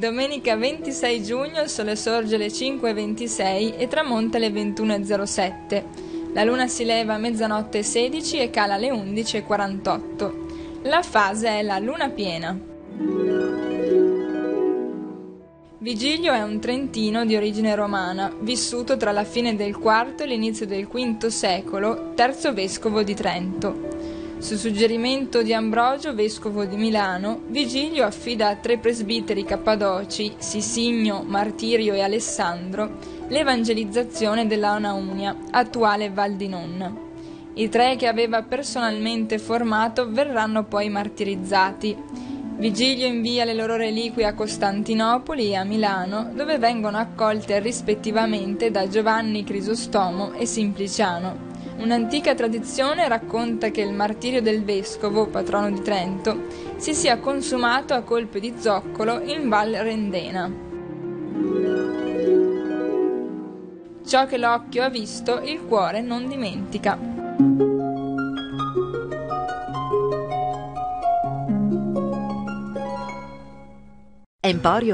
Domenica 26 giugno il sole sorge alle 5.26 e tramonta alle 21.07. La luna si leva a mezzanotte 16 e cala alle 11.48. La fase è la luna piena. Vigilio è un trentino di origine romana, vissuto tra la fine del IV e l'inizio del V secolo, terzo vescovo di Trento. Su suggerimento di Ambrogio, vescovo di Milano, Vigilio affida a tre presbiteri cappadoci, Sisigno, Martirio e Alessandro, l'evangelizzazione della Naunia, attuale Val di Nonna. I tre che aveva personalmente formato verranno poi martirizzati. Vigilio invia le loro reliquie a Costantinopoli e a Milano, dove vengono accolte rispettivamente da Giovanni Crisostomo e Simpliciano. Un'antica tradizione racconta che il martirio del vescovo, patrono di Trento, si sia consumato a colpi di zoccolo in Val Rendena. Ciò che l'occhio ha visto, il cuore non dimentica. Emporio